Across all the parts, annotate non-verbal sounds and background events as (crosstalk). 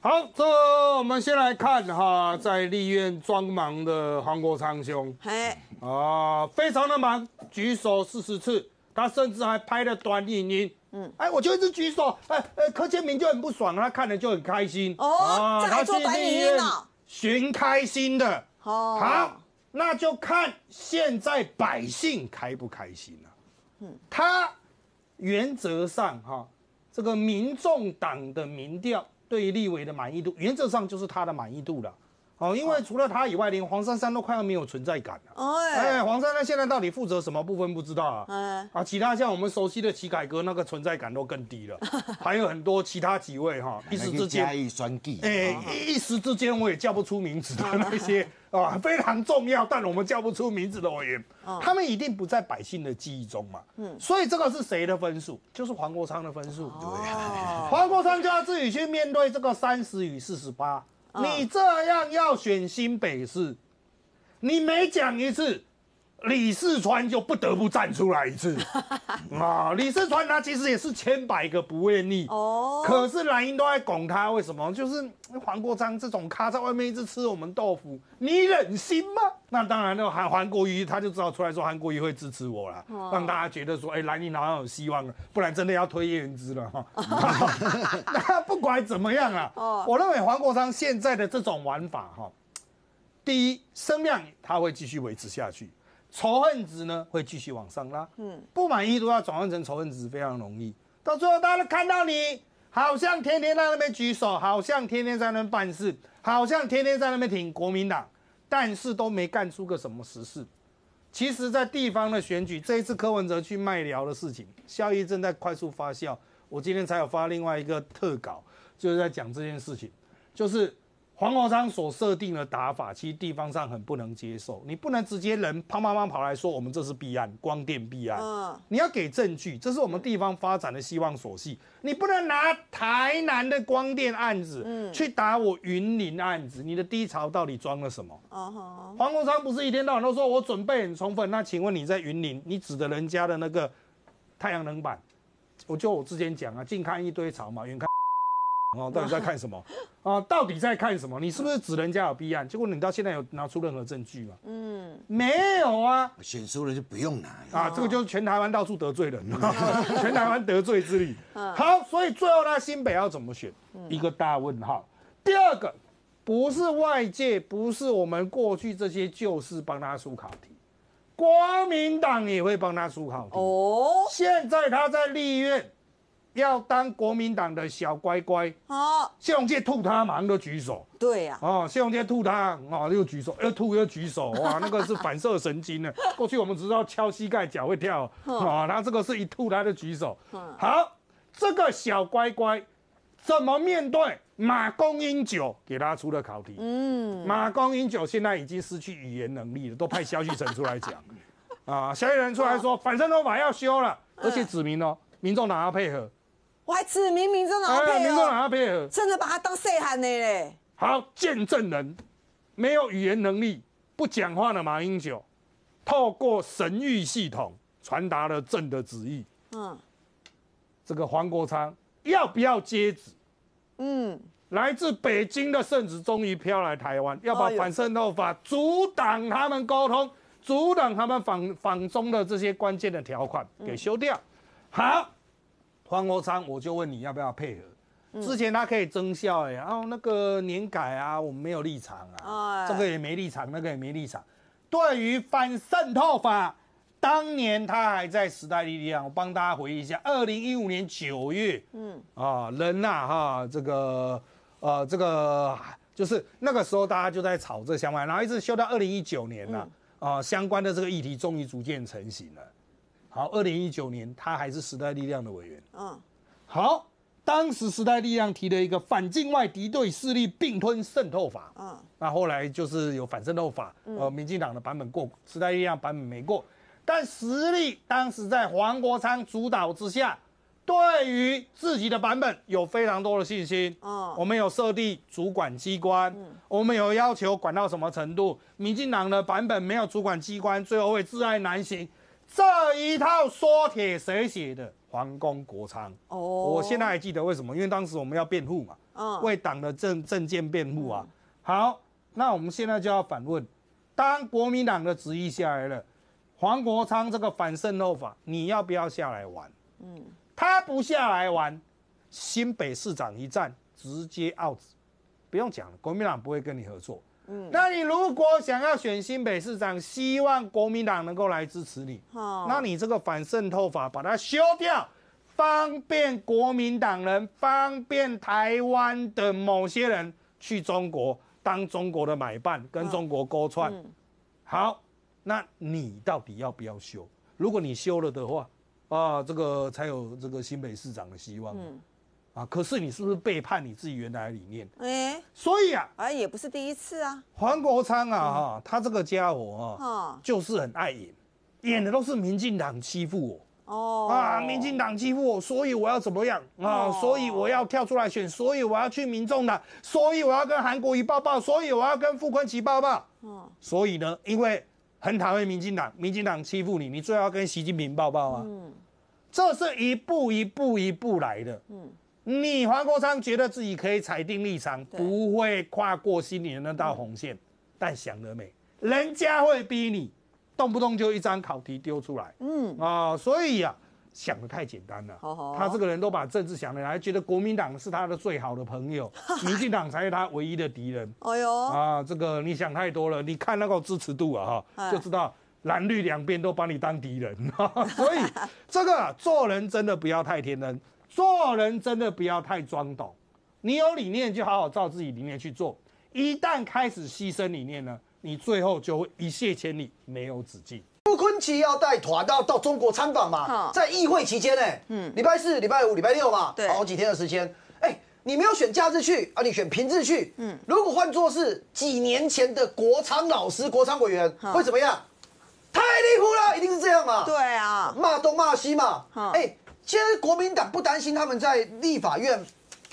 好，这我们先来看哈，在立院装忙的黄国昌兄，嘿，啊，非常的忙，举手四十次，他甚至还拍了短影音。嗯，哎，我就一直举手，哎，哎，柯建明就很不爽，他看了就很开心。哦，这还做短影音呢，寻开心的。哦，好，那就看现在百姓开不开心了。嗯，他原则上哈，这个民众党的民调。对于立委的满意度，原则上就是他的满意度了。哦，因为除了他以外，连黄珊珊都快要没有存在感了。哎，黄珊珊现在到底负责什么部分不知道啊？嗯，啊，其他像我们熟悉的齐改革，那个存在感都更低了。(laughs) 还有很多其他几位哈，一时之间，哎，一时之间我也叫不出名字的那些啊，非常重要但我们叫不出名字的委员，他们一定不在百姓的记忆中嘛。嗯，所以这个是谁的分数？就是黄国昌的分数。对，(laughs) 黄国昌就要自己去面对这个三十与四十八。你这样要选新北市，你每讲一次，李世川就不得不站出来一次 (laughs) 啊！李世川他其实也是千百个不愿意哦，可是蓝营都在拱他，为什么？就是黄国昌这种咖在外面一直吃我们豆腐，你忍心吗？那当然了，韩韩国瑜他就知道出来说韩国瑜会支持我了，让大家觉得说，哎，蓝营好像有希望了，不然真的要推叶云之了哈。(laughs) 那不管怎么样啊，我认为黄国昌现在的这种玩法哈，第一声量他会继续维持下去，仇恨值呢会继续往上拉，嗯，不满意都要转换成仇恨值非常容易，到最后大家都看到你好像天天在那边举手，好像天天在那边办事，好像天天在那边挺国民党。但是都没干出个什么实事。其实，在地方的选举，这一次柯文哲去卖寮的事情，效益正在快速发酵。我今天才有发另外一个特稿，就是在讲这件事情，就是。黄国昌所设定的打法，其实地方上很不能接受。你不能直接人砰砰砰跑来说我们这是弊案，光电弊案。嗯，你要给证据，这是我们地方发展的希望所系。你不能拿台南的光电案子，嗯，去打我云林案子。你的低潮到底装了什么？哦黄国昌不是一天到晚都说我准备很充分，那请问你在云林，你指的人家的那个太阳能板？我就我之前讲啊，近看一堆草嘛，远看。哦，到底在看什么？啊，(laughs) 到底在看什么？你是不是指人家有弊案？结果你到现在有拿出任何证据吗？嗯，没有啊。选输了就不用拿啊，这个就是全台湾到处得罪人，(laughs) 全台湾得罪之力。好，所以最后呢，新北要怎么选？一个大问号。第二个，不是外界，不是我们过去这些旧事帮他出考题，国民党也会帮他出考题。哦，现在他在立院。要当国民党的小乖乖，哦，谢龙介吐他，马上就举手。对呀，哦，谢龙介吐他，哦，又举手，又吐又举手，哇，(laughs) 那个是反射神经呢。过去我们只知道敲膝盖脚会跳，啊，他这个是一吐他就举手。好，这个小乖乖怎么面对马公英九给他出的考题？嗯，马公英九现在已经失去语言能力了，都派萧旭成出来讲，(laughs) 啊，萧旭成出来说反正都法要修了，而且指明哦，民众党要配合。我还指明民众党配合，配合，甚至把他当细汉的嘞。好，见证人没有语言能力、不讲话的马英九，透过神谕系统传达了朕的旨意。嗯，这个黄国昌要不要接旨？嗯，来自北京的圣旨终于飘来台湾，要把反渗透法阻挡他们沟通，阻挡他们访访中的这些关键的条款给修掉。好。黄国昌，我就问你要不要配合？之前他可以增效哎，然后那个年改啊，我们没有立场啊，这个也没立场，那个也没立场。对于反渗透法，当年他还在时代力量，我帮大家回忆一下，二零一五年九月，嗯啊，人呐哈，这个呃这个就是那个时候大家就在吵这相关，然后一直修到二零一九年了啊，相关的这个议题终于逐渐成型了。好，二零一九年他还是时代力量的委员。嗯，好，当时时代力量提了一个反境外敌对势力并吞渗透法。嗯，那后来就是有反渗透法，呃，民进党的版本过，时代力量版本没过。但实力当时在黄国昌主导之下，对于自己的版本有非常多的信心。嗯，我们有设立主管机关，我们有要求管到什么程度？民进党的版本没有主管机关，最后会自爱难行。这一套说帖谁写的？皇宫国昌。哦，我现在还记得为什么？因为当时我们要辩护嘛。嗯，为党的政政见辩护啊。好，那我们现在就要反问：当国民党的旨意下来了，黄国昌这个反渗透法，你要不要下来玩？嗯，他不下来玩，新北市长一战直接 out，不用讲了，国民党不会跟你合作。嗯，那你如果想要选新北市长，希望国民党能够来支持你，哦，那你这个反渗透法把它修掉，方便国民党人，方便台湾的某些人去中国当中国的买办，跟中国勾串。好，那你到底要不要修？如果你修了的话，啊，这个才有这个新北市长的希望。嗯。啊！可是你是不是背叛你自己原来的理念？哎，所以啊，啊，也不是第一次啊。黄国昌啊，哈，他这个家伙啊，就是很爱演，演的都是民进党欺负我。哦啊，民进党欺负我，所以我要怎么样啊？所以我要跳出来选，所以我要去民众党，所以我要跟韩国瑜抱抱，所以我要跟傅昆萁抱抱。嗯，所以呢，因为很讨厌民进党，民进党欺负你，你最好跟习近平抱抱啊。嗯，这是一步一步一步来的。嗯。你黄国昌觉得自己可以踩定立场，不会跨过心里的那道红线，但想得美，人家会逼你，动不动就一张考题丢出来，嗯啊，所以呀，想的太简单了。他这个人都把政治想的来，觉得国民党是他的最好的朋友，(laughs) 民进党才是他唯一的敌人。哎呦啊，这个你想太多了，你看那个支持度啊，哈，就知道蓝绿两边都把你当敌人。所以这个做人真的不要太天真。做人真的不要太装懂，你有理念就好好照自己理念去做。一旦开始牺牲理念呢，你最后就会一泻千里，没有止境。傅昆奇要带团到到中国参访嘛，在议会期间呢，嗯，礼拜四、礼拜五、礼拜六嘛，对，好几天的时间。哎，你没有选假日去啊，你选平日去，嗯，如果换作是几年前的国昌老师、国昌委员，会怎么样？太离谱了，一定是这样嘛？对啊，骂东骂西嘛，哎。现在国民党不担心他们在立法院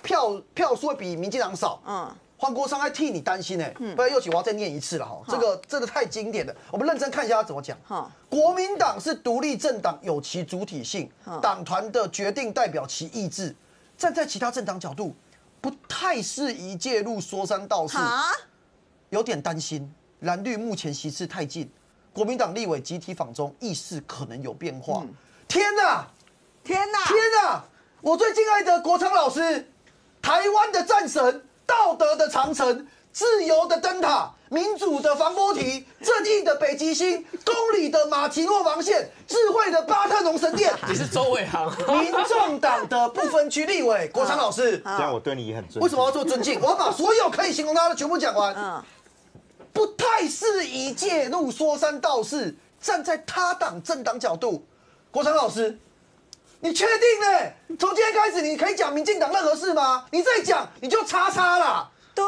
票票数会比民进党少，嗯，黄国昌还替你担心呢，不然又起我要再念一次了哈，这个真的太经典了，我们认真看一下他怎么讲。哈，国民党是独立政党，有其主体性，党团的决定代表其意志，站在其他政党角度，不太适宜介入说三道四，有点担心。蓝绿目前席次太近，国民党立委集体访中意识可能有变化，天哪！天哪！天哪！我最敬爱的国昌老师，台湾的战神，道德的长城，自由的灯塔，民主的防波堤，正义的北极星，公理的马奇诺防线，智慧的巴特农神殿。(laughs) 你是周伟航，民众党的不分区立委 (laughs) 国昌老师。这样我对你也很尊敬。为什么要做尊敬？我要把所有可以形容他的全部讲完。嗯，不太适宜介入说三道四，站在他党政党角度，国昌老师。你确定呢？从今天开始，你可以讲民进党任何事吗？你再讲，你就叉叉了。对，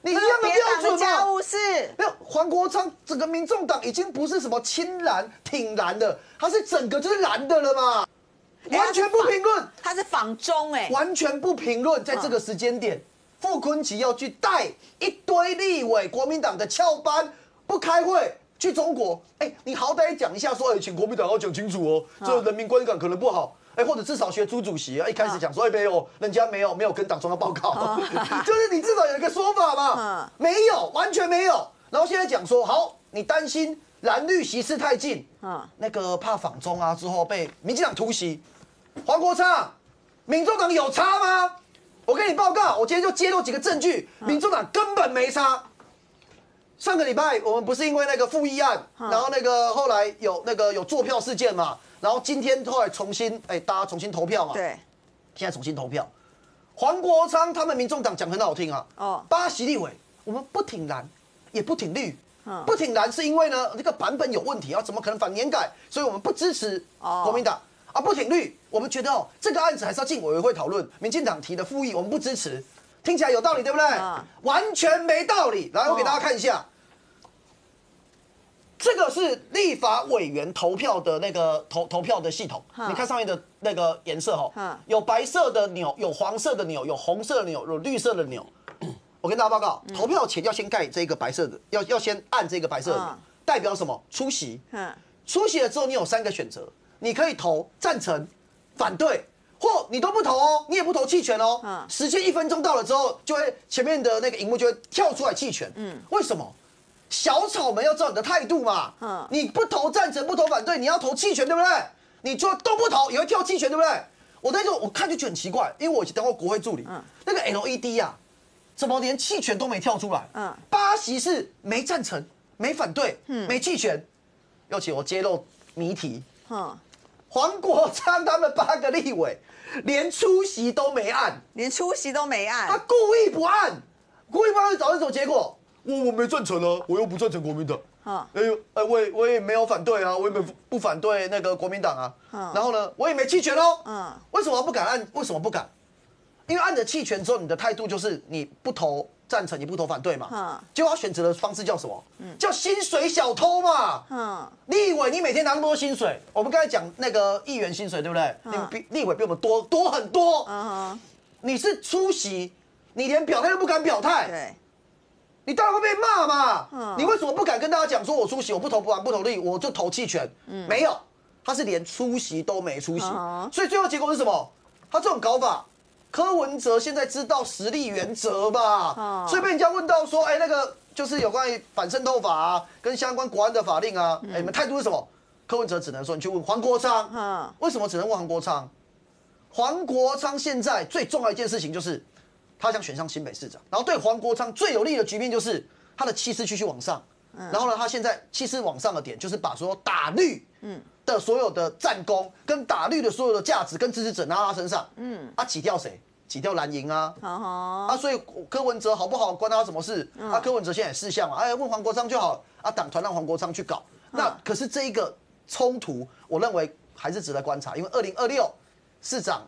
你一样的标准吗？家务事没有。黄国昌整个民众党已经不是什么青蓝、挺蓝的，他是整个就是蓝的了嘛？完全不评论，他是仿中哎，完全不评论。在这个时间点，傅昆萁要去带一堆立委、国民党的翘班，不开会。去中国，哎，你好歹讲一下，说，哎，请国民党要讲清楚哦，这人民观感可能不好，哎，或者至少学朱主席啊，一开始讲说，哎，没有，人家没有，没有跟党中央报告，(laughs) 就是你至少有一个说法嘛，没有，完全没有。然后现在讲说，好，你担心蓝绿席次太近，啊那个怕访中啊，之后被民进党突袭，黄国昌，民众党有差吗？我跟你报告，我今天就揭露几个证据，民众党根本没差。上个礼拜我们不是因为那个复议案，然后那个后来有那个有坐票事件嘛，然后今天后来重新哎大家重新投票嘛，对，现在重新投票，黄国昌他们民众党讲很好听啊，哦，八席立委我们不挺蓝也不挺绿，不挺蓝是因为呢这个版本有问题啊，怎么可能反年改，所以我们不支持国民党。啊，不挺绿，我们觉得哦这个案子还是要进委员会讨论，民进党提的复议我们不支持。听起来有道理，对不对？完全没道理。来，我给大家看一下，这个是立法委员投票的那个投投票的系统。你看上面的那个颜色哈，有白色的钮，有黄色的钮，有红色的钮，有绿色的钮。(clears throat) 我跟大家报告，投票前要先盖这个白色的，要要先按这个白色的，代表什么？出席。出席了之后，你有三个选择，你可以投赞成、反对。或你都不投哦，你也不投弃权哦。嗯时间一分钟到了之后，就会前面的那个荧幕就会跳出来弃权。嗯，为什么？小草们要知道你的态度嘛。嗯嗯，你不投赞成，不投反对，你要投弃权，对不对？你就都不投，也会跳弃权，对不对？我那时候我看就觉得很奇怪，因为我以前当过国会助理，嗯那个 LED 啊，怎么连弃权都没跳出来？嗯嗯，八席是没赞成、没反对、没弃权。尤其我揭露谜题，哼，黄国昌他们八个立委连出席都没按，连出席都没按他，故意不按，故意不按会导致什么结果？我我没赞成啊，我又不赞成国民党。啊哎呦，哎，我也我也没有反对啊，我也没不不反对那个国民党啊。嗯然后呢，我也没弃权哦。嗯为什么不敢按？为什么不敢？因为按着弃权之后，你的态度就是你不投赞成，你不投反对嘛。嗯结果他选择的方式叫什么？叫薪水小偷嘛。嗯，立委，你每天拿那么多薪水，我们刚才讲那个议员薪水，对不对？你比立委比我们多多很多。嗯哼，你是出席，你连表态都不敢表态，对，你当然会被骂嘛。嗯你为什么不敢跟大家讲说我出席，我不投不完不投立，我就投弃权？没有，他是连出席都没出席嗯，所以最后结果是什么？他这种搞法。柯文哲现在知道实力原则吧，嗯所以被人家问到说，哎、那个就是有关于反渗透法啊，跟相关国安的法令啊，哎、你们态度是什么？柯文哲只能说你去问黄国昌，嗯。为什么只能问黄国昌？黄国昌现在最重要一件事情就是，他想选上新北市长，然后对黄国昌最有利的局面就是他的气势继续往上，然后呢，他现在气势往上的点就是把所有打绿的所有的战功跟打绿的所有的价值跟支持者拿到他身上，嗯，啊，挤掉谁？挤掉蓝营啊，啊，所以柯文哲好不好关他什么事？啊，柯文哲现在也事项嘛，哎，问黄国昌就好啊，党团让黄国昌去搞。那可是这一个冲突，我认为还是值得观察，因为二零二六市长，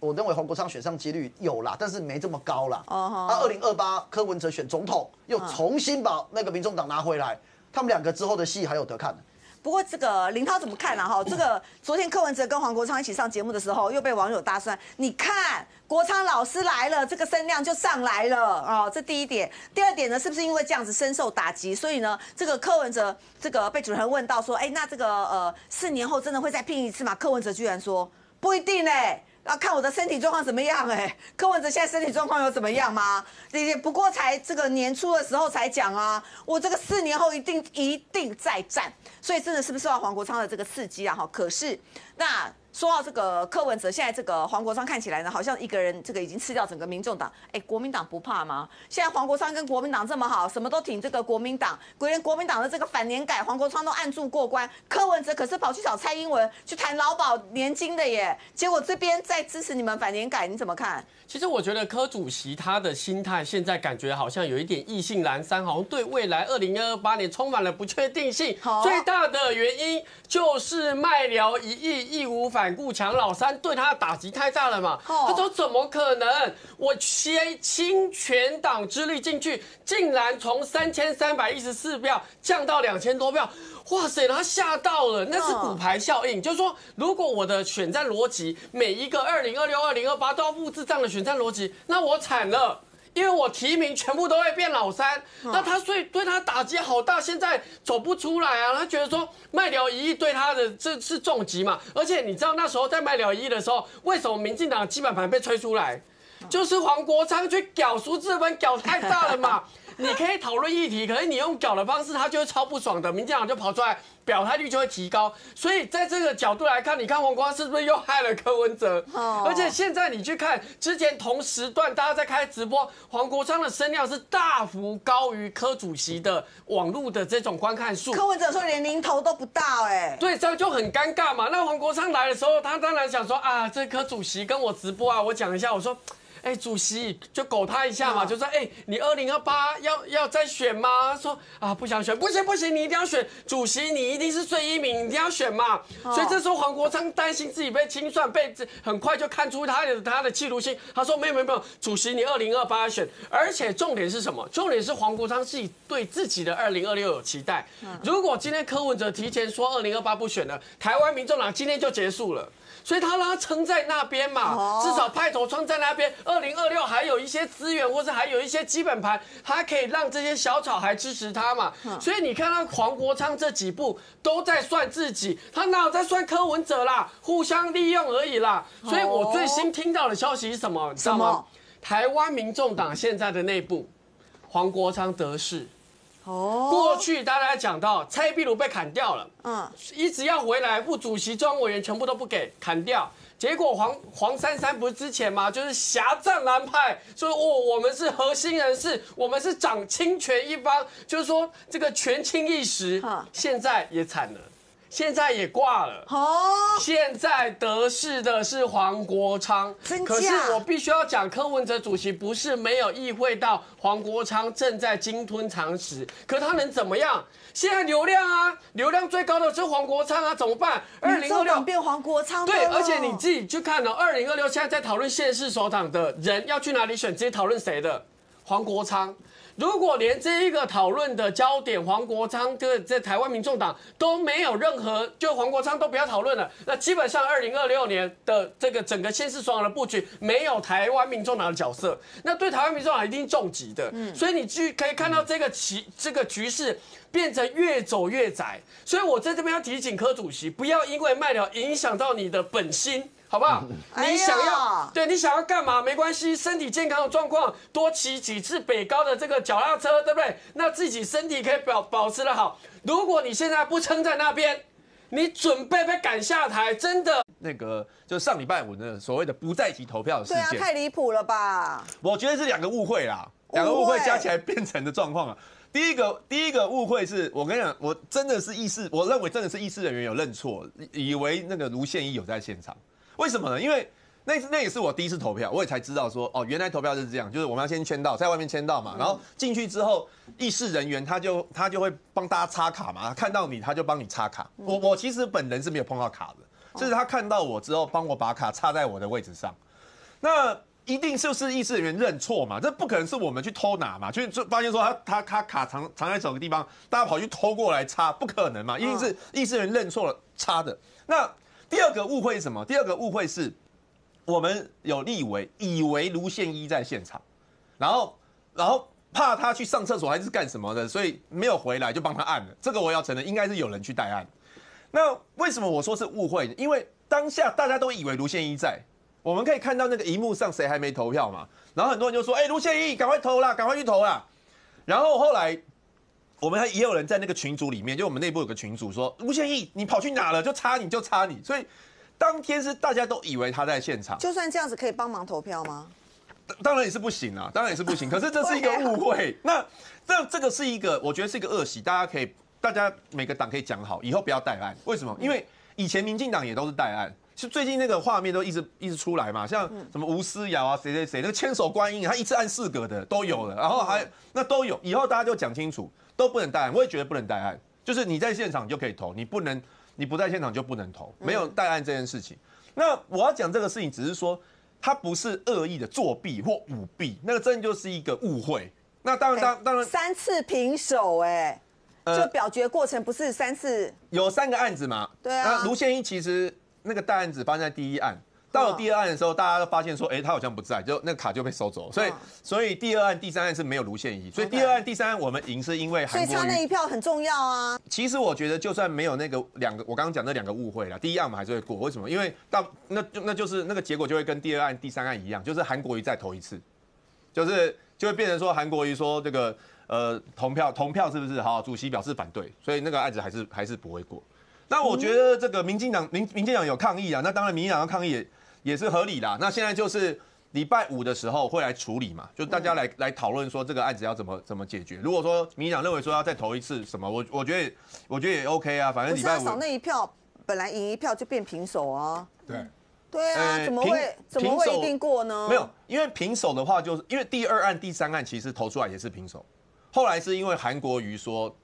我认为黄国昌选上几率有啦，但是没这么高啦。啊，二零二八柯文哲选总统，又重新把那个民众党拿回来，他们两个之后的戏还有得看。不过这个林涛怎么看呢、哈，这 (laughs) 个昨天柯文哲跟黄国昌一起上节目的时候，又被网友大酸。你看国昌老师来了，这个声量就上来了哦，这第一点。第二点呢，是不是因为这样子深受打击，所以呢，这个柯文哲这个被主持人问到说，哎，那这个呃四年后真的会再拼一次吗？柯文哲居然说不一定嘞。要看我的身体状况怎么样哎、柯文哲现在身体状况有怎么样吗？也不过才这个年初的时候才讲啊，我这个四年后一定一定再战，所以真的是不是受到黄国昌的这个刺激啊？哈，可是那说到这个柯文哲，现在这个黄国昌看起来呢，好像一个人这个已经吃掉整个民众党，哎，国民党不怕吗？现在黄国昌跟国民党这么好，什么都挺这个国民党，连国民党的这个反年改，黄国昌都按住过关，柯文哲可是跑去找蔡英文去谈劳保年金的耶，结果这边在支持你们反年改，你怎么看？其实我觉得柯主席他的心态现在感觉好像有一点意兴阑珊，好像对未来二零二八年充满了不确定性好。最大的原因就是卖疗一亿义无反顾，抢老三对他的打击太大了嘛。哦他说怎么可能？我先倾全党之力进去，竟然从三千三百一十四票降到两千多票。哇塞，他吓到了，那是骨牌效应，就是说，如果我的选战逻辑每一个二零二六、二零二八都要复制这样的选战逻辑，那我惨了。因为我提名全部都会变老三，那他所以对他打击好大，现在走不出来啊。他觉得说卖掉一亿对他的这是重击嘛，而且你知道那时候在卖掉一亿的时候，为什么民进党基本盘被吹出来？就是黄国昌去搞苏志芬，搞太大了嘛。(laughs) 你可以讨论议题，可是你用搞的方式，他就会超不爽的。民进党就跑出来，表态率就会提高。所以在这个角度来看，你看黄国昌是不是又害了柯文哲？哦而且现在你去看之前同时段大家在开直播，黄国昌的声量是大幅高于柯主席的网络的这种观看数。柯文哲说连零头都不到哎、对，这样就很尴尬嘛。那黄国昌来的时候，他当然想说啊，这柯主席跟我直播啊，我讲一下，我说。哎，主席就狗他一下嘛，嗯就说哎，你二零二八要要再选吗？他说啊，不想选，不行不行，你一定要选，主席你一定是最一名，你一定要选嘛。所以这时候黄国昌担心自己被清算，被很快就看出他的他的企图心。他说没有没有没有，主席你二零二八选，而且重点是什么？重点是黄国昌自己对自己的二零二六有期待。如果今天柯文哲提前说二零二八不选了，台湾民众党今天就结束了。所以他让他撑在那边嘛，哦至少派头撑在那边。二零二六还有一些资源，或是还有一些基本盘，他可以让这些小草还支持他嘛。所以你看到黄国昌这几步都在算自己，他哪有在算柯文哲啦？互相利用而已啦。所以我最新听到的消息是什么？你知道吗什么？台湾民众党现在的内部，黄国昌得势。哦，过去大家讲到蔡壁如被砍掉了，嗯，一直要回来，副主席、庄委员全部都不给砍掉。结果黄黄珊珊不是之前吗？就是侠战蓝派，说哦我们是核心人士，我们是掌清权一方，就是说这个权倾一时哈。现在也惨了，现在也挂了。哦，现在得势的是黄国昌真，可是我必须要讲，柯文哲主席不是没有意会到黄国昌正在鲸吞常识，可他能怎么样？现在流量啊，流量最高的是黄国昌啊，怎么办？二零二六变黄国昌对，而且你自己去看哦，二零二六现在在讨论县市首长的人要去哪里选，直接讨论谁的？黄国昌。如果连这一个讨论的焦点，黄国昌这在台湾民众党都没有任何，就黄国昌都不要讨论了，那基本上二零二六年的这个整个县市首长的布局没有台湾民众党的角色，那对台湾民众党一定重击的。嗯所以你去可以看到这个棋这个局势变成越走越窄。所以我在这边要提醒柯主席，不要因为卖了影响到你的本心。好不好？你想要对你想要干嘛没关系，身体健康的状况，多骑几次北高的这个脚踏车，对不对？那自己身体可以保保持的好。如果你现在不撑在那边，你准备被赶下台，真的那个就上礼拜五的所谓的不在籍投票的事对啊，件，太离谱了吧？我觉得是两个误会啦，两个误会加起来变成的状况啊。第一个第一个误会是我跟你讲，我真的是议事，我认为真的是议事人员有认错，以以为那个卢宪一有在现场。为什么呢？因为那那也是我第一次投票，我也才知道说，哦，原来投票是这样，就是我们要先签到，在外面签到嘛，然后进去之后，议事人员他就他就会帮大家插卡嘛，看到你他就帮你插卡。我我其实本人是没有碰到卡的，就是他看到我之后帮我把卡插在我的位置上。那一定就是议事人员认错嘛，这不可能是我们去偷拿嘛，就就发现说他他他卡藏藏在什么地方，大家跑去偷过来插，不可能嘛，一定是议事人员认错了插的。那第二个误会是什么？第二个误会是我们有立委以为卢宪一在现场，然后然后怕他去上厕所还是干什么的，所以没有回来就帮他按了。这个我要承认，应该是有人去代按。那为什么我说是误会？因为当下大家都以为卢宪一在，我们可以看到那个荧幕上谁还没投票嘛，然后很多人就说：“哎、卢宪一，赶快投啦，赶快去投啦。”然后后来我们还也有人在那个群组里面，就我们内部有个群组说：“吴宪一，你跑去哪了？就插你就插你。”所以当天是大家都以为他在现场，就算这样子，可以帮忙投票吗？当然也是不行啊，当然也是不行。可是这是一个误会，(laughs) 那这这个是一个，我觉得是一个恶习，大家可以，大家每个党可以讲好，以后不要带案。为什么？因为以前民进党也都是带案，是最近那个画面都一直一直出来嘛，像什么吴思瑶啊，谁谁谁，那个千手观音，他一次按四个的都有了，然后还那都有，以后大家就讲清楚，都不能带案。我也觉得不能带案，就是你在现场就可以投，你不能你不在现场就不能投，没有带案这件事情。那我要讲这个事情，只是说。他不是恶意的作弊或舞弊，那个真的就是一个误会。那当然，当当然三次平手，哎，呃就表决过程不是三次，有三个案子嘛。对啊那卢宪一其实那个大案子发生在第一案，到了第二案的时候，大家都发现说，哎，他好像不在，就那个卡就被收走了。所以嗯，所以第二案、第三案是没有卢宪仪，所以第二案、第三案我们赢是因为韩国瑜。差那一票很重要啊。其实我觉得，就算没有那个两个，我刚刚讲那两个误会了，第一案我们还是会过。为什么？因为到那就那就是那个结果就会跟第二案、第三案一样，就是韩国瑜再投一次，就是就会变成说韩国瑜说这个呃同票同票是不是？好，主席表示反对，所以那个案子还是还是不会过。那我觉得这个民进党民民进党有抗议啊，那当然民进党要抗议也也是合理啦。那现在就是礼拜五的时候会来处理嘛，就大家来来讨论说这个案子要怎么怎么解决。如果说民进党认为说要再投一次什么，我我觉得我觉得也 OK 啊，反正礼拜五那一票，本来赢一票就变平手啊。对，对啊，怎么会怎么会一定过呢？没有，因为平手的话，就是因为第二案、第三案其实投出来也是平手，后来是因为韩国瑜说，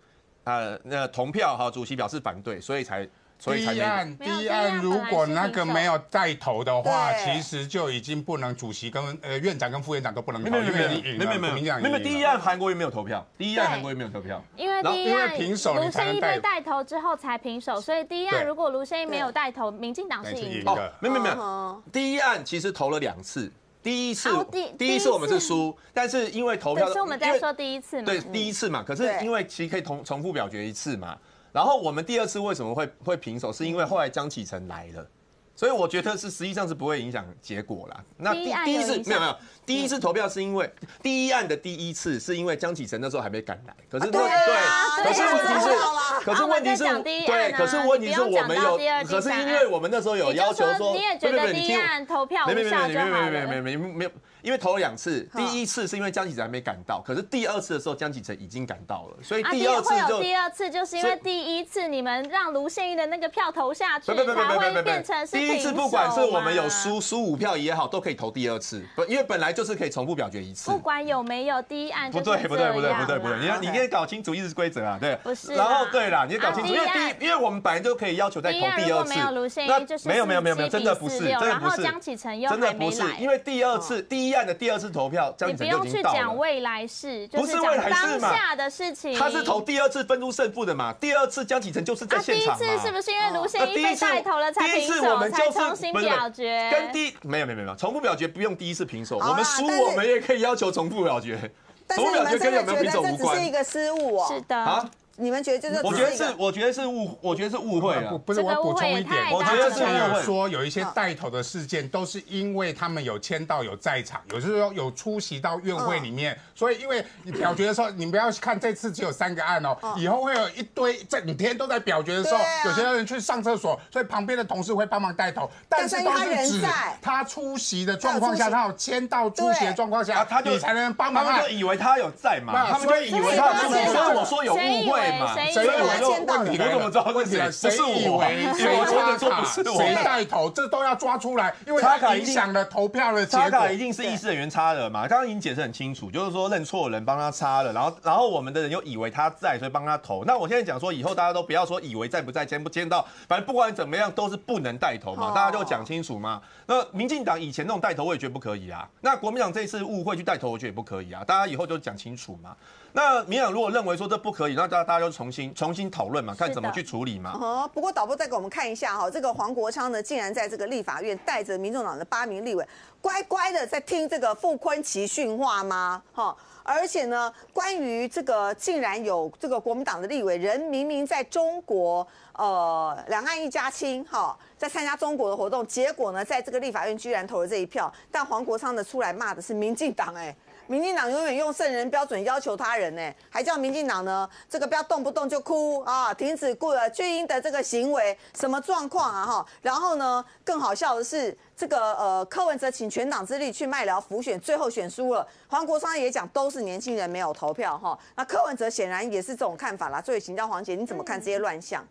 呃，那同票哈，主席表示反对，所以才所以才没第一案，一案如果那个没有带头的话，其实就已经不能主席跟呃院长跟副院长都不能投，没有没有没有因为你赢了，没有没有没有没有，第一案韩国瑜没有投票，第一案韩国瑜没有投票，因为因为第一案平手卢才能带宪一被带。头之后才平手，所以第一案如果卢生一没有带头，民进党是赢的。没有没有没有，嗯第一案其实投了两次，第一次哦第第一次我们是输，但是因为投票对，所以我们在说第一次嘛。对，第一次嘛，可是因为其实可以重重复表决一次嘛，然后我们第二次为什么会会平手，是因为后来江启程来了。所以我觉得是实际上是不会影响结果啦。那第第第一次没有没有，第一次投票是因为第一案的第一次是因为江启臣那时候还没赶来，可是那对可是问题是可是问题是对，啊可是问题是我们有可是因为我们那时候有要求说，你也觉得第一案投票没没没没没没没。没没没有，因为投了两次，嗯第一次是因为江启臣还没赶到，可是第二次的时候江启臣已经赶到了，所以啊，第二次就第二次，就是因为第一次你们让卢宪义的那个票投下去，才会变成是第一次不管是我们有输输五票也好，都可以投第二次，不，因为本来就是可以重复表决一次不。管有没有第一案，不对不对不对不对不对，你要你先搞清楚议事规则啊，对。不是然后对啦，你也搞清楚，因为啊第一因为我们本来就可以要求再投第二次如果没有卢宪那，就是没有没有没有没有，真的不是，真的不是。然后江启臣又真的不是，来因为第二次第一案的第二次投票，江启臣就已经到了。讲未来事，就不是讲未来事嘛当下的事情。他是投第二次分出胜负的嘛，第二次江启臣就是在啊，第一现场嘛。次是不是因为卢宪一被那第一次带头了才第一平手，次我们就是才重新表决？跟第一没有没有没有重复表决不用第一次平手，我们输我们也可以要求重复表决，但是重复表决你们真的跟有没有平觉得这只是手无关一个失误哦？是的，啊。你们觉得就是我觉得是我觉得是误，我觉得是误会了。不不是，这个我补充一点，我觉得之前是有说有一些带头的事件都是因为他们有签到有在场，有时候有出席到院会里面，所以因为你表决的时候，你不要看这次只有三个案哦，以后会有一堆整天都在表决的时候有些人去上厕所，所以旁边的同事会帮忙带头，但是都是指人在。他出席的状况下，他他有签到出席的状况下啊，，他就你才能帮忙他们就。以为他有在嘛，他们就以为他有出席，所以我说有误会嘛。谁以谁以为他签到了问题来了我怎么知道是问题了谁谁以不是我为谁我说的插卡说不是我谁带头，这都要抓出来，因为他影响了投票的结果插卡。一定是议事人员插的嘛？刚刚已经解释很清楚，就是说认错人帮他插了，然后然后我们的人又以为他在，所以帮他投。那我现在讲说，以后大家都不要说以为在不在，签不签到，反正不管怎么样都是不能带头嘛，哦大家就讲清楚嘛。那民进党以前那种带头我也觉得不可以啊，那国民党这一次误会去带头，我觉得也不可以啊，大家以后就讲清楚嘛。那民进党如果认为说这不可以，那大家大家就重新重新讨论嘛，看怎么去处理嘛。哦，不过导播再给我们看一下哈，这个黄国昌呢，竟然在这个立法院带着民众党的八名立委，乖乖的在听这个傅昆奇训话吗？哈，而且呢，关于这个竟然有这个国民党的立委人明明在中国，呃，两岸一家亲哈，在参加中国的活动，结果呢，在这个立法院居然投了这一票，但黄国昌呢出来骂的是民进党哎。民进党永远用圣人标准要求他人呢，还叫民进党呢这个不要动不动就哭啊，停止顾了巨婴的这个行为，什么状况啊哈？然后呢，更好笑的是，这个呃柯文哲请全党之力去麦寮辅选，最后选输了。黄国昌也讲都是年轻人没有投票哈。那柯文哲显然也是这种看法啦。所以请教黄姐，你怎么看这些乱象？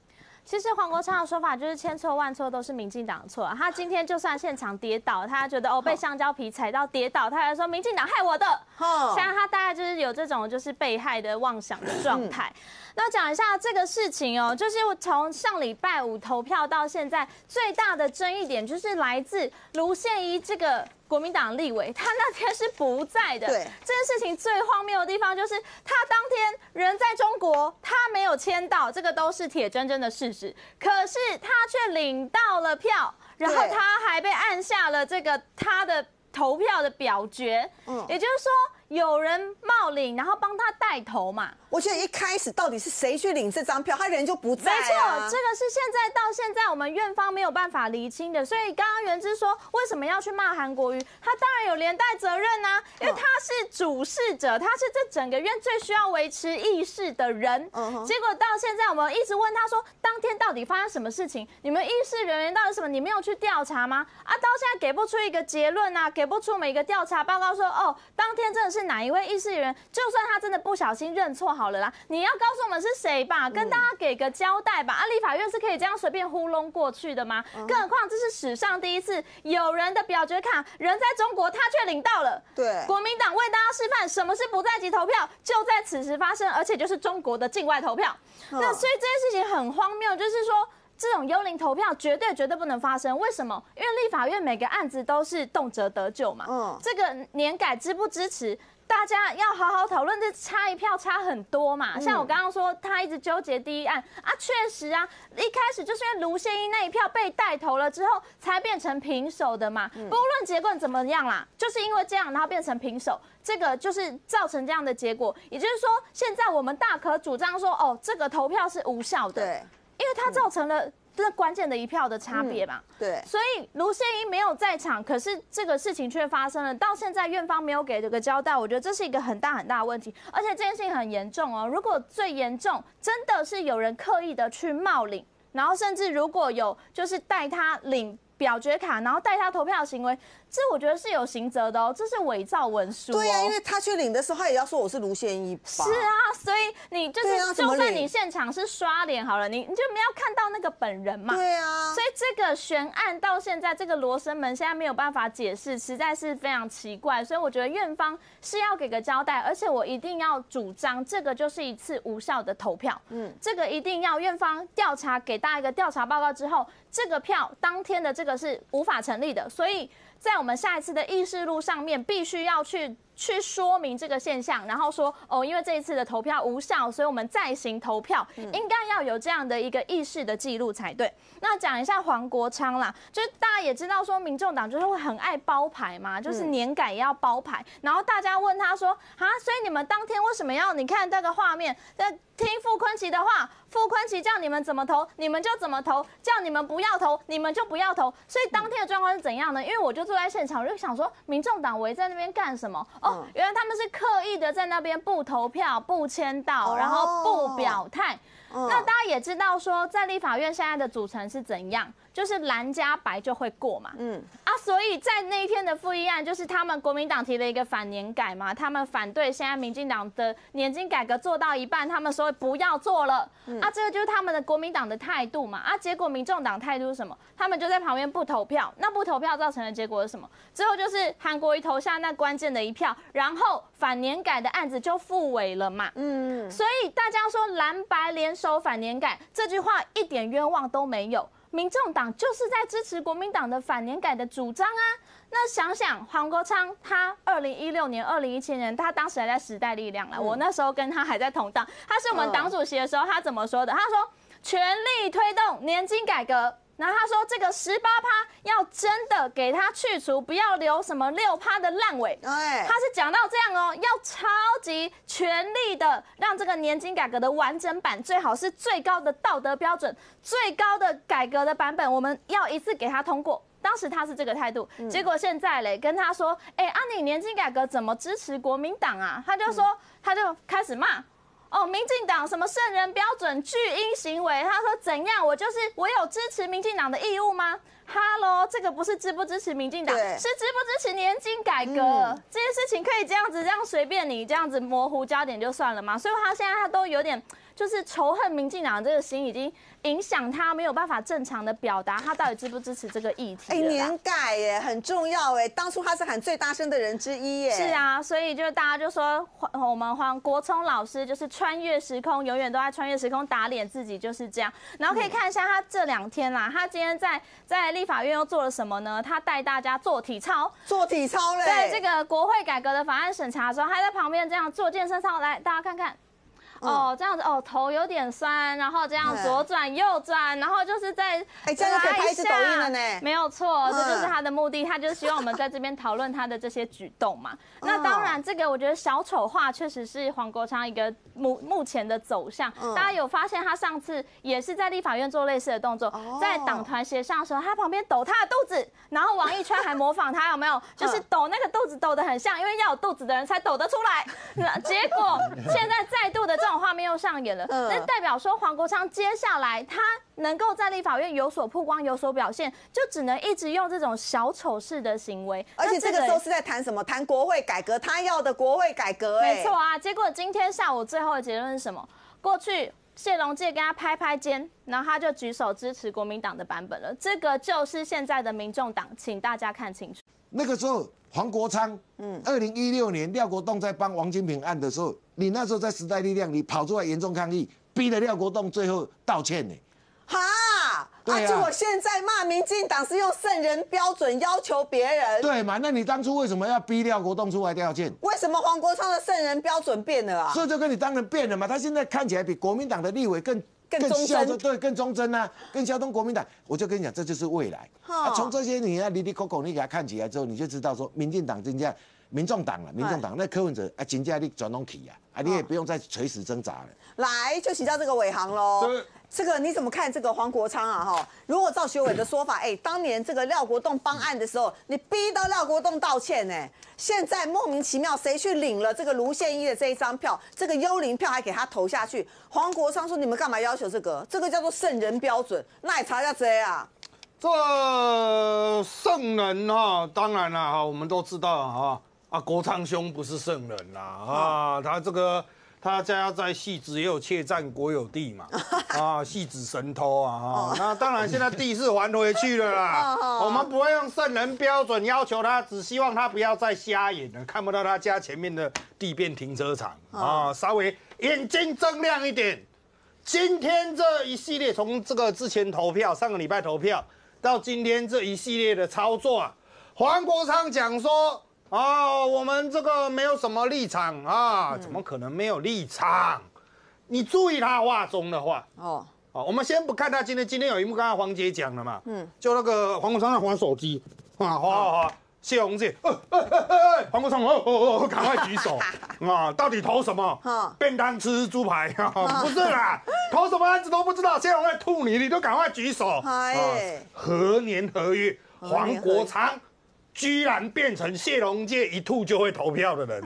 其实黄国昌的说法就是千错万错都是民进党的错。他今天就算现场跌倒，他觉得哦被香蕉皮踩到跌倒，他还说民进党害我的。哈现在他大概就是有这种就是被害的妄想的状 (laughs) 态。那讲一下这个事情哦，就是从上礼拜五投票到现在，最大的争议点就是来自卢宪一这个国民党立委，他那天是不在的。对这件事情最荒谬的地方就是他当天人在中国，他没有签到，这个都是铁铮铮的事实。可是他却领到了票，然后他还被按下了这个他的投票的表决。嗯也就是说有人冒领，然后帮他带头嘛。我觉得一开始到底是谁去领这张票，他人就不在、啊。没错，这个是现在到现在我们院方没有办法厘清的。所以刚刚袁之说为什么要去骂韩国瑜，他当然有连带责任呐、因为他是主事者，他是这整个院最需要维持意识的人。嗯结果到现在我们一直问他说，当天到底发生什么事情？你们议事人员到底什么？你没有去调查吗？啊，到现在给不出一个结论啊，给不出每一个调查报告说，哦，当天真的是哪一位议事人员？就算他真的不小心认错好了啦，你要告诉我们是谁吧，跟大家给个交代吧。啊，立法院是可以这样随便糊弄过去的吗？更何况这是史上第一次，有人的表决卡人在中国，他却领到了。对国民党为大家示范什么是不在籍投票，就在此时发生，而且就是中国的境外投票。嗯那所以这件事情很荒谬，就是说。这种幽灵投票绝对绝对不能发生，为什么？因为立法院每个案子都是动辄得救嘛。这个年改支不支持，大家要好好讨论，这差一票差很多嘛。像我刚刚说，他一直纠结第一案啊，确实啊，一开始就是因为卢宪英那一票被带头了之后，才变成平手的嘛。不论结果怎么样啦，就是因为这样，然后变成平手，这个就是造成这样的结果。也就是说，现在我们大可主张说，哦，这个投票是无效的，对，因为它造成了。这关键的一票的差别嘛，对，所以卢宪英没有在场，可是这个事情却发生了，到现在院方没有给这个交代，我觉得这是一个很大很大的问题，而且这件事情很严重哦。如果最严重，真的是有人刻意的去冒领，然后甚至如果有就是带他领表决卡，然后带他投票的行为。这我觉得是有刑责的哦，这是伪造文书。对呀，因为他去领的时候，他也要说我是卢宪一。是啊，所以你就是就算你现场是刷脸好了，你你就没有看到那个本人嘛。对啊。所以这个悬案到现在，这个罗生门现在没有办法解释，实在是非常奇怪。所以我觉得院方是要给个交代，而且我一定要主张这个就是一次无效的投票。嗯，这个一定要院方调查，给大家一个调查报告之后，这个票当天的这个是无法成立的，所以。在我们下一次的议事录上面，必须要去。去说明这个现象，然后说哦，因为这一次的投票无效，所以我们再行投票，应该要有这样的一个议事的记录才对。那讲一下黄国昌啦，就是大家也知道说，民众党就是会很爱包牌嘛，就是年改也要包牌。然后大家问他说啊，所以你们当天为什么要？你看这个画面，那听傅昆奇的话，傅昆奇叫你们怎么投，你们就怎么投；叫你们不要投，你们就不要投。所以当天的状况是怎样呢？因为我就坐在现场，我就想说，民众党围在那边干什么？哦，原来他们是刻意的在那边不投票、不签到，然后不表态。那大家也知道说，在立法院现在的组成是怎样？就是蓝加白就会过嘛，嗯啊，所以在那一天的复议案，就是他们国民党提了一个反年改嘛，他们反对现在民进党的年金改革做到一半，他们说不要做了，啊，这个就是他们的国民党的态度嘛，啊，结果民众党态度是什么？他们就在旁边不投票，那不投票造成的结果是什么？最后就是韩国瑜投下那关键的一票，然后反年改的案子就复委了嘛，嗯，所以大家说蓝白联手反年改这句话一点冤枉都没有。民众党就是在支持国民党的反年改的主张啊！那想想黄国昌，他二零一六年、二零一七年，他当时还在时代力量了。我那时候跟他还在同党，他是我们党主席的时候，他怎么说的？他说全力推动年金改革。然后他说这个十八趴要真的给他去除，不要留什么六趴的烂尾。对，他是讲到这样哦，要超级全力的让这个年金改革的完整版，最好是最高的道德标准、最高的改革的版本，我们要一次给他通过。当时他是这个态度，结果现在嘞跟他说，哎，啊你年金改革怎么支持国民党啊？他就说，他就开始骂。哦，民进党什么圣人标准巨婴行为？他说怎样？我就是我有支持民进党的义务吗？Hello，这个不是支不支持民进党，是支不支持年金改革这件事情可以这样子这样随便你这样子模糊焦点就算了吗？所以他现在他都有点就是仇恨民进党这个心已经。影响他没有办法正常的表达他到底支不支持这个议题。哎，年改耶很重要哎，当初他是喊最大声的人之一耶。是啊，所以就大家就说我们黄国聪老师就是穿越时空，永远都在穿越时空打脸自己就是这样。然后可以看一下他这两天啦，他今天在在立法院又做了什么呢？他带大家做体操，做体操嘞。在这个国会改革的法案审查的时候，他在旁边这样做健身操，来大家看看。哦，这样子哦，头有点酸，然后这样左转右转，然后就是在哎，这样可以拍一次抖音了呢。没有错，这就是他的目的，他就是希望我们在这边讨论他的这些举动嘛。(laughs) 那当然，这个我觉得小丑化确实是黄国昌一个目目前的走向。大家有发现他上次也是在立法院做类似的动作，在党团协商的时候，他旁边抖他的肚子，然后王一川还模仿他，有没有？(laughs) 就是抖那个肚子抖得很像，因为要有肚子的人才抖得出来。结果 (laughs) 现在再度的这种。画面又上演了，那代表说黄国昌接下来他能够在立法院有所曝光、有所表现，就只能一直用这种小丑式的行为。而且这个时候是在谈什么？谈国会改革，他要的国会改革。没错啊，结果今天下午最后的结论是什么？过去谢龙介跟他拍拍肩，然后他就举手支持国民党的版本了。这个就是现在的民众党，请大家看清楚。那个时候黄国昌，嗯，二零一六年廖国栋在帮王金平案的时候。你那时候在时代力量，你跑出来严重抗议，逼得廖国栋最后道歉呢。哈，对啊，结果现在骂民进党是用圣人标准要求别人，对嘛？那你当初为什么要逼廖国栋出来道歉？为什么黄国昌的圣人标准变了啊？所以就跟你当然变了嘛。他现在看起来比国民党的立委更更忠贞效忠对，更忠贞啊，更效忠国民党。我就跟你讲，这就是未来。哈啊，从这些你啊，里里口口你给他看起来之后，你就知道说，民进党真正。民众党了，民众党那柯文哲啊，真正你转拢起啊，啊，你也不用再垂死挣扎了。来，就请教这个伟航喽。这个你怎么看这个黄国昌啊？哈，如果赵学伟的说法，哎，当年这个廖国栋帮案的时候，你逼到廖国栋道歉呢，现在莫名其妙谁去领了这个卢宪一的这一张票，这个幽灵票还给他投下去？黄国昌说你们干嘛要求这个？这个叫做圣人标准，那也查下谁啊？这圣人哈，当然了哈，我们都知道哈。啊，国昌兄不是圣人啦，啊，他这个他家在戏子也有窃占国有地嘛，(laughs) 啊，戏子神偷啊，哈，(laughs) 那当然现在地是还回去了啦，(laughs) 我们不会用圣人标准要求他，只希望他不要再瞎眼了，看不到他家前面的地变停车场啊，稍微眼睛睁亮一点。今天这一系列从这个之前投票，上个礼拜投票到今天这一系列的操作啊，黄国昌讲说。哦，我们这个没有什么立场啊，怎么可能没有立场？你注意他话中的话哦。哦，我们先不看他今天，今天有一幕，刚才黄姐讲了嘛，嗯，就那个黄国昌在玩手机啊，好好好，谢红姐，呃呃呃，黄国昌，哦哦哦，赶快举手 (laughs) 啊！到底投什么？便当吃猪排？不是啦，投什么案子都不知道，谢宏在吐你，你都赶快举手。哎，何年何月？黄国昌。居然变成谢龙介一吐就会投票的人，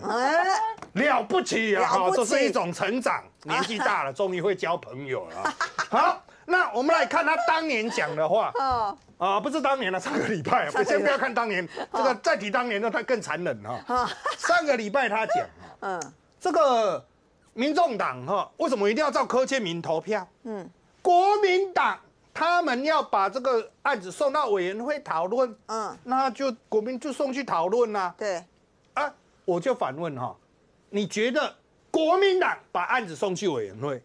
了不起啊！哈，这是一种成长，年纪大了，终于会交朋友了。(laughs) 好，那我们来看他当年讲的话。啊，不是当年了，上个礼拜。先不要看当年，这个再提当年的他更残忍哈。上个礼拜他讲 (laughs) 嗯，这个民众党哈，为什么一定要照柯建明投票？嗯，国民党。他们要把这个案子送到委员会讨论，嗯，那就国民就送去讨论啦。对，啊，我就反问哈，你觉得国民党把案子送去委员会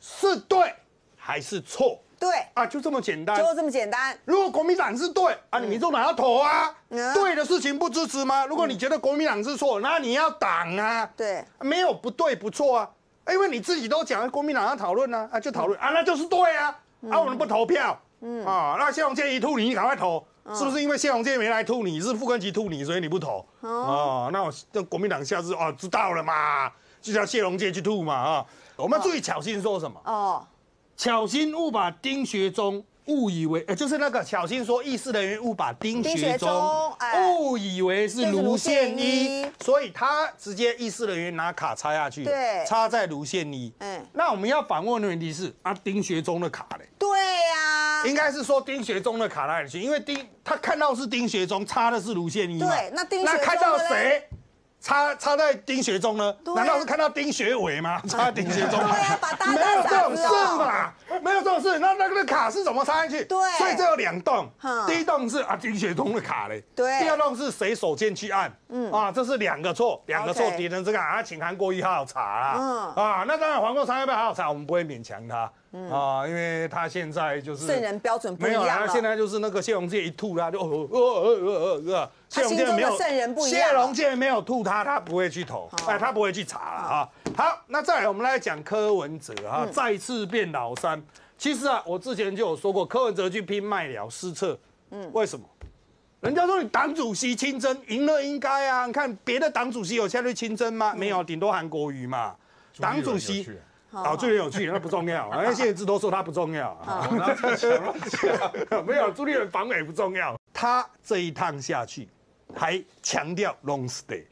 是对还是错？对，啊，就这么简单，就这么简单。如果国民党是对，啊，你民众党要投啊，对的事情不支持吗？如果你觉得国民党是错，那你要挡啊。对，没有不对不错啊，因为你自己都讲国民党要讨论呢，啊，就讨论啊，那就是对啊。啊，我们不投票，嗯啊，那谢龙介一吐你，你赶快投，是不是因为谢龙介没来吐你，是傅根奇吐你，所以你不投？哦，那我这国民党下次哦知道了嘛，就叫谢龙介去吐嘛啊。我们注意巧心说什么？哦，巧心误把丁学忠。误以为，呃，就是那个小心说，议事人员误把丁学忠误以为是卢宪一，所以他直接议事人员拿卡插下去，对，插在卢宪一。嗯，那我们要反问的问题是，啊，丁学忠的卡嘞？对呀，应该是说丁学忠的卡哪里去？因为丁他看到是丁学忠插的是卢宪一对，那丁那看到谁？插插在丁学中呢？难道是看到丁学伟吗？(laughs) 插在丁学中？没有这种事嘛？没有这种事。那那个卡是怎么插进去？对，所以这有两栋。第一栋是啊丁学中的卡嘞。对。第二栋是谁手贱去按？嗯啊，这是两个错，两个错敌人这个啊，请韩国一好好查啊。嗯啊，那当然黄国昌要不要好好查？我们不会勉强他。啊，因为他现在就是圣人标准不一样没有，他现在就是那个谢龙介一吐，他就哦哦哦哦哦，谢龙介没有圣人不一样。谢龙介没有吐他，他不会去投，哎，他不会去查了啊。好，那再来我们来讲柯文哲啊，再次变老三。其实啊，我之前就有说过，柯文哲去拼麦了失策。嗯，为什么？人家说你党主席亲征赢了应该啊，你看别的党主席有下去亲征吗？没有，顶多韩国瑜嘛。党主席。啊，最有趣，那不重要。那谢志都说他不重要啊，没有朱立伦防伪不重要。他这一趟下去，还强调 long stay，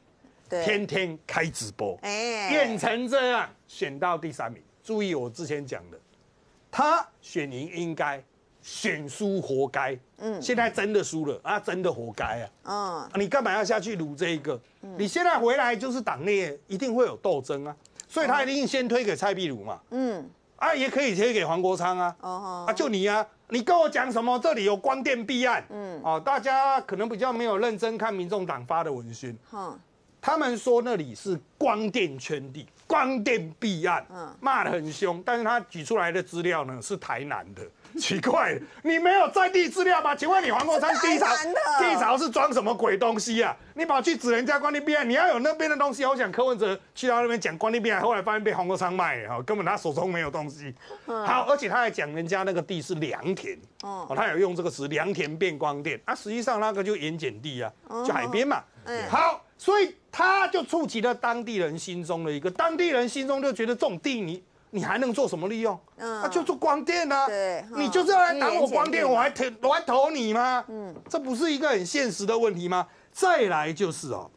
天天开直播，变成这样，选到第三名。注意我之前讲的，他选赢应该，选输活该。嗯，现在真的输了啊，真的活该啊。嗯，你干嘛要下去撸这一个？你现在回来就是党内一定会有斗争啊。所以他一定先推给蔡壁如嘛，嗯，啊，也可以贴给黄国昌啊，哦，啊，就你啊，你跟我讲什么？这里有光电弊案，嗯，哦，大家可能比较没有认真看民众党发的文宣，嗯，他们说那里是光电圈地，光电弊案，嗯，骂得很凶，但是他举出来的资料呢是台南的，(laughs) 奇怪，你没有在地资料吗？请问你黄国昌地槽地槽是装什么鬼东西啊？你跑去指人家关帝边，你要有那边的东西。我想柯文哲去到那边讲关帝边，后来发现被黄国昌卖了，哈，根本他手中没有东西。(laughs) 好，而且他还讲人家那个地是良田，哦，他有用这个词良田变光电，啊，实际上那个就盐碱地啊，就海边嘛。好，所以他就触及了当地人心中的一个，当地人心中就觉得这种地你你还能做什么利用？嗯啊，就做光电啊。对你就是要来挡我光电，我还投我还投你吗？嗯，这不是一个很现实的问题吗？再来就是哦，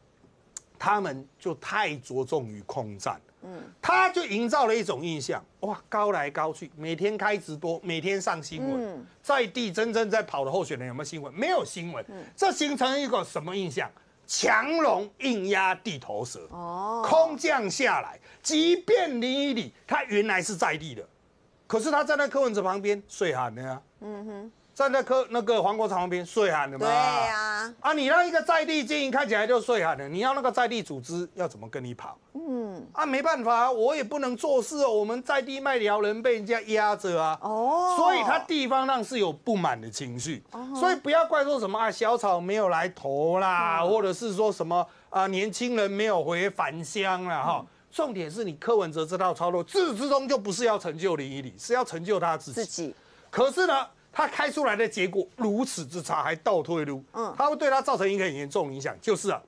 他们就太着重于空战。嗯，他就营造了一种印象，哇，高来高去，每天开直播，每天上新闻，在地真正在跑的候选人有没有新闻？没有新闻，这形成一个什么印象？强龙硬压地头蛇，哦，空降下来，即便林依礼他原来是在地的，可是他站在柯文哲旁边睡喊的呀，嗯哼，站在科那个黄国昌旁边睡喊的嘛，对呀，啊，你让一个在地经营看起来就睡喊的，你要那个在地组织要怎么跟你跑？嗯，啊，没办法，我也不能做事哦，我们在地卖寮人被人家压着啊，哦，所以他地方上是有不满的情绪，所以不要怪说什么啊小草没有来投啦，或者是说什么啊年轻人没有回返乡啦哈。重点是你柯文哲这套操作，自始至终就不是要成就林依礼，是要成就他自己。自己。可是呢，他开出来的结果如此之差，还倒退路，嗯，他会对他造成一个很严重的影响，就是啊，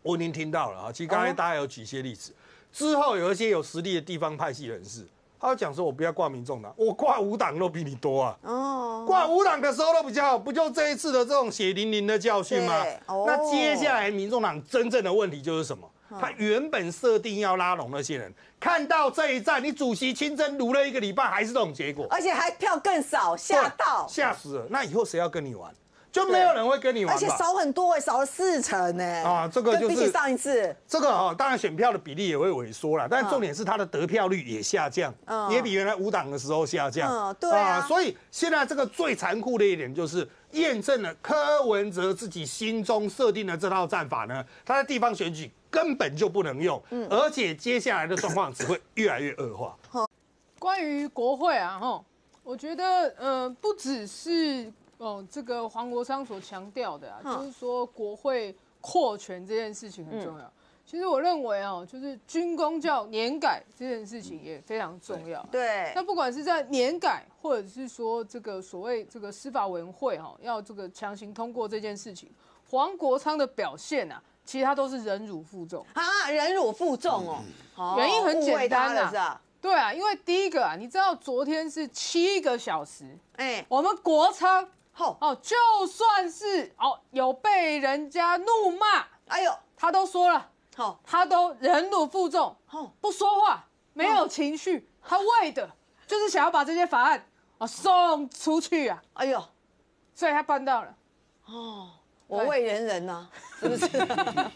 我已经听到了啊，其实刚才大家有举一些例子，之后有一些有实力的地方派系人士，他会讲说，我不要挂民众党，我挂五党都比你多啊，哦，挂五党的时候都比较好，不就这一次的这种血淋淋的教训吗对？哦那接下来民众党真正的问题就是什么？他原本设定要拉拢那些人，看到这一战，你主席亲征撸了一个礼拜，还是这种结果，而且还票更少，吓到，吓死了。那以后谁要跟你玩？就没有人会跟你玩？而且少很多哎，少了四成哎。啊这个就是比起上一次，这个哈、当然选票的比例也会萎缩了，但重点是他的得票率也下降，嗯也比原来五党的时候下降。嗯对啊所以现在这个最残酷的一点就是验证了柯文哲自己心中设定的这套战法呢，他在地方选举根本就不能用，嗯而且接下来的状况只会越来越恶化。关于国会啊，哈，我觉得呃，不只是哦、这个黄国昌所强调的啊，就是说国会扩权这件事情很重要。其实我认为哦、就是军工教年改这件事情也非常重要。对那不管是在年改，或者是说这个所谓这个司法委员会哈、要这个强行通过这件事情，黄国昌的表现啊，其实他都是忍辱负重。啊，忍辱负重哦，哦原因很简单啊。他了是吧？对啊，因为第一个啊，你知道昨天是七个小时，哎，我们国昌吼，哦，就算是哦有被人家怒骂，哎呦，他都说了，好，他都忍辱负重，吼，不说话，没有情绪，他为的就是想要把这些法案啊送出去啊，哎呦，所以他办到了。哦，我为人人呐，是不是？(laughs) 啊，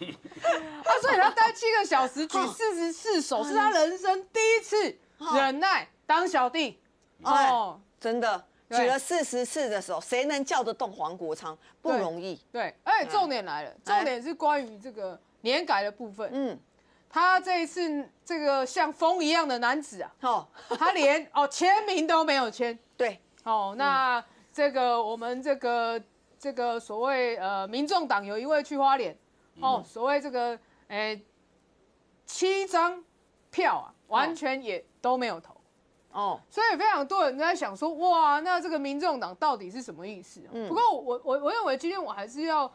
所以他待七个小时举四十四手，是他人生第一次忍耐当小弟。哎哦，真的对。举了四十次的时候，谁能叫得动黄国昌？不容易。对，而且重点来了，重点是关于这个年改的部分。嗯，他这一次这个像风一样的男子啊，哦，他连哦签名都没有签。对，哦，那这个我们这个这个所谓呃，民众党有一位去花莲，哦，所谓这个诶七张票啊，完全也都没有投。哦，所以非常多人在想说，哇，那这个民众党到底是什么意思、啊？嗯。不过我我我认为今天我还是要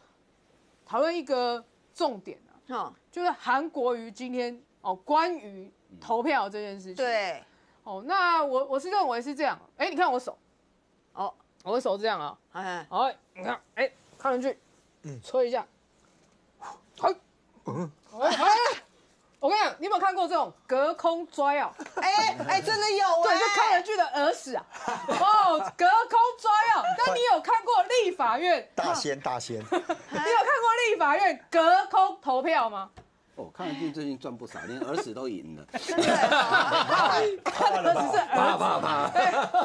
讨论一个重点啊，好，就是韩国瑜今天哦关于投票这件事情。，对，哦，那我我是认为是这样，哎、你看我手，哦，我的手这样啊，哎，好，你看，哎、看上去，嗯，吹一下，好，嗯，哎，我跟你讲，你有没有看过这种隔空抓药？哎哎，真的有对，哎，就康仁剧的耳屎啊，哦，隔空抓药。(laughs) 那你有看过立法院？大仙大仙，(laughs) 你有看过立法院隔空投票吗？哦，康仁俊最近赚不少，连儿子都赢了。(laughs) 真的哦，(laughs) 儿子是儿子，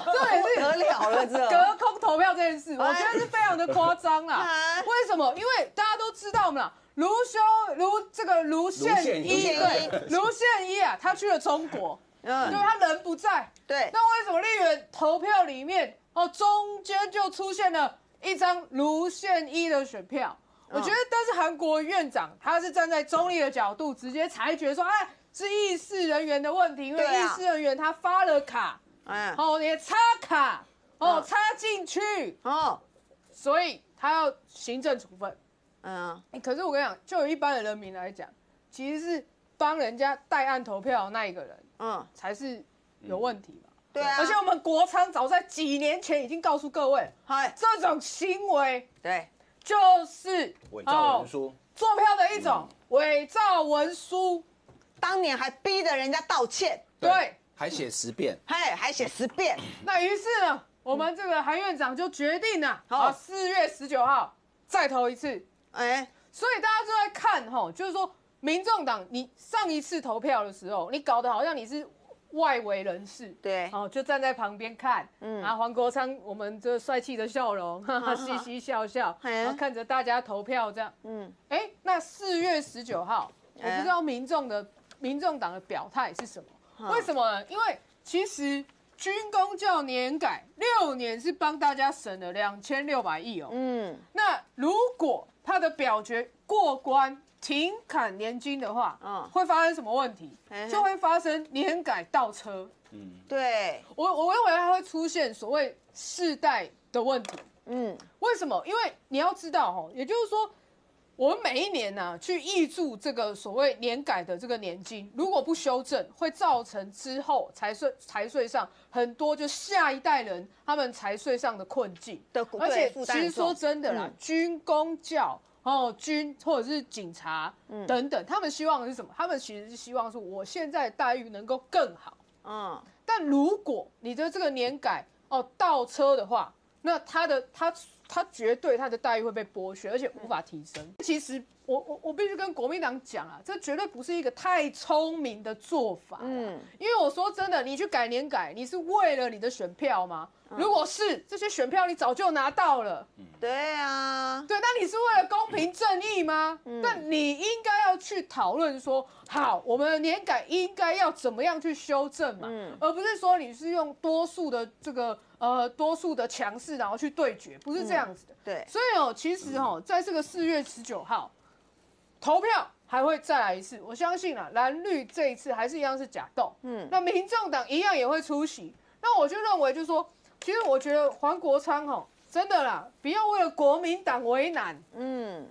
重点是得了了这，(laughs) 隔空投票这件事，我觉得是非常的夸张啦哎。为什么？因为大家都知道嘛，卢修卢这个卢宪一，宪一对，卢宪一啊，他去了中国，嗯对，他人不在。对，那为什么立委投票里面哦，中间就出现了一张卢宪一的选票。我觉得，但是韩国院长他是站在中立的角度，直接裁决说，哎，是议事人员的问题，因为议事人员他发了卡，哎，哦，也插卡，哦，嗯。插进去，哦，所以他要行政处分。嗯，欸可是我跟你讲，就有一般的人民来讲，其实是帮人家代案投票的那一个人嗯，才是有问题嘛。对啊，而且我们国昌早在几年前已经告诉各位，嗨，这种行为对，就是伪造文书，做票的一种伪造文书。当年还逼着人家道歉，对，还写十遍，嘿，还写十遍，(coughs) 那于是呢，我们这个韩院长就决定了，好。啊，四月十九号再投一次。哎，所以大家都在看哈，就是说，民众党你上一次投票的时候，你搞得好像你是外围人士，对。哦，就站在旁边看，嗯，啊，黄国昌我们这帅气的笑容，(laughs) 哈哈，嘻嘻笑笑，嘿。然后看着大家投票这样，嗯，哎，那四月十九号，我哎不知道民众的民众党的表态是什么？为什么？呢？因为其实军工教年改六年是帮大家省了两千六百亿哦，嗯，那如果他的表决过关停砍年金的话，嗯嗯，会发生什么问题？就会发生年改倒车。对，我我认为它会出现所谓世代的问题。嗯，为什么？因为你要知道哈，也就是说，我们每一年呢、去挹注这个所谓年改的这个年金，如果不修正，会造成之后财税财税上很多就下一代人他们财税上的困境。的而且其实说真的啦，嗯军工教哦军或者是警察嗯等等，他们希望的是什么？他们其实是希望是我现在的待遇能够更好。嗯，但如果你的这个年改哦倒车的话，那他的他他绝对他的待遇会被剥削，而且无法提升。其实我我我必须跟国民党讲啊，这绝对不是一个太聪明的做法。嗯嗯，因为我说真的，你去改年改，你是为了你的选票吗？如果是这些选票，你早就拿到了。对啊，对，那你是为了公平正义吗？那你应该要去讨论说，好，我们的年改应该要怎么样去修正嘛，嗯而不是说你是用多数的这个呃多数的强势然后去对决，不是这样子的。对，所以哦，其实哦，在这个四月十九号投票还会再来一次，我相信啊，蓝绿这一次还是一样是假斗。嗯，那民众党一样也会出席。那我就认为，就是说，其实我觉得黄国昌吼，真的啦，不要为了国民党为难，嗯，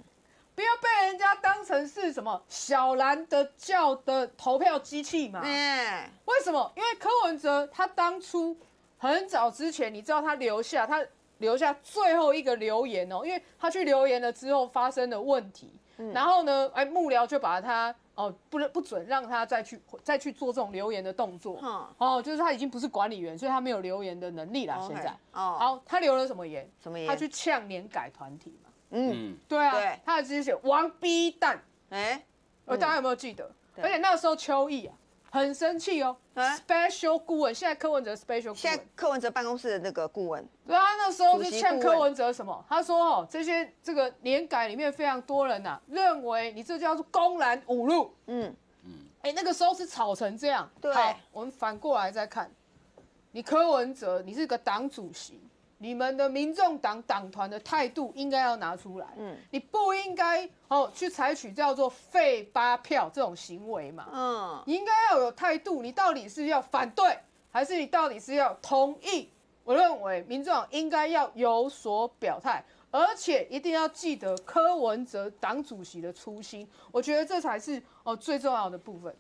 不要被人家当成是什么小蓝的叫的投票机器嘛。哎，为什么？因为柯文哲他当初很早之前，你知道他留下他留下最后一个留言哦，因为他去留言了之后发生的问题，然后呢，哎幕僚就把他哦不能不准让他再去再去做这种留言的动作，哦，就是他已经不是管理员，所以他没有留言的能力啦。OK，现在。哦。好，他留了什么言？什么言？他去呛年改团体嘛。嗯，对。啊，他的直接写王逼蛋，哎，呃，大家有没有记得？而且那个时候邱毅啊很生气哦哎，special 顾问，现在柯文哲 special 顾现在，柯文哲办公室的那个顾问，对啊，那时候主是席顾问。呛柯文哲什么？他说哦，这些这个年改里面非常多人呐、认为你这叫做公然侮辱，嗯，哎，那个时候是吵成这样。对。好，我们反过来再看，你柯文哲，你是个党主席，你们的民众党党团的态度应该要拿出来。嗯，你不应该哦去采取叫做废八票这种行为嘛。嗯，你应该要有态度，你到底是要反对，还是你到底是要同意？我认为民众党应该要有所表态，而且一定要记得柯文哲党主席的初心，我觉得这才是哦最重要的部分。